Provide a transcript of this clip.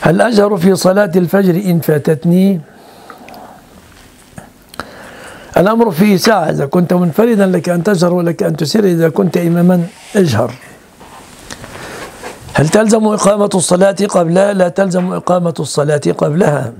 هل أجهر في صلاة الفجر إن فاتتني. الأمر فيه ساعة إذا كنت منفردا لك أن تجهر ولك أن تسر إذا كنت إماما اجهر. هل تلزم إقامة الصلاة قبلها؟ لا تلزم إقامة الصلاة قبلها.